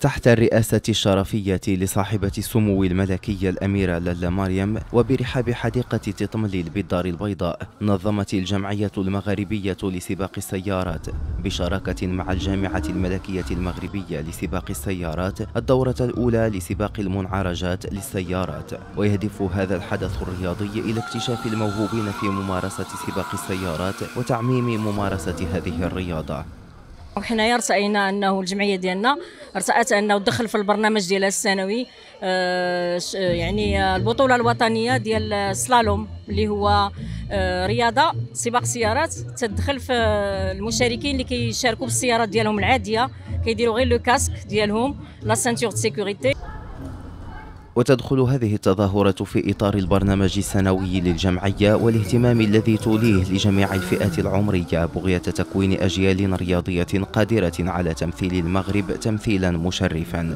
تحت الرئاسة الشرفية لصاحبة السمو الملكية الأميرة لالا مريم وبرحاب حديقة تطمليل بالدار البيضاء نظمت الجمعية المغاربية لسباق السيارات. بشراكة مع الجامعة الملكية المغربية لسباق السيارات الدورة الأولى لسباق المنعرجات للسيارات. ويهدف هذا الحدث الرياضي إلى اكتشاف الموهوبين في ممارسة سباق السيارات وتعميم ممارسة هذه الرياضة. وحنايا ارتأينا أنه الجمعية ديالنا ارتأت أنه تدخل في البرنامج ديالها السنوي آه، يعني البطولة الوطنية ديال السلالوم اللي هو آه، رياضة سباق سيارات. تدخل في المشاركين اللي كيشاركوا بالسيارات ديالهم العادية كيديروا غير le casque ديالهم la ceinture sécurité وتدخل هذه التظاهرة في إطار البرنامج السنوي للجمعية والاهتمام الذي توليه لجميع الفئات العمرية بغية تكوين أجيال رياضية قادرة على تمثيل المغرب تمثيلا مشرفا.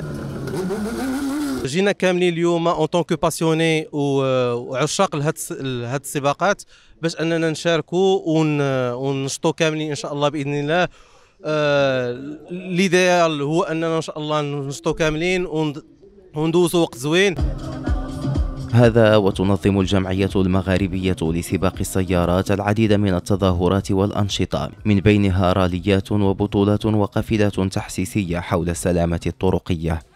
جينا كاملين اليوم en tant que passionnés وعشاق لهاد السباقات. باش أننا نشاركوا وننشطوا كاملين إن شاء الله بإذن الله. آه l'idéal هو أننا إن شاء الله ننشطوا كاملين وندوزوا وقت زوين. هذا وتنظم الجمعية المغاربية لسباق السيارات العديد من التظاهرات والأنشطة. من بينها راليات وبطولات وقافلات تحسيسية حول السلامة الطرقية.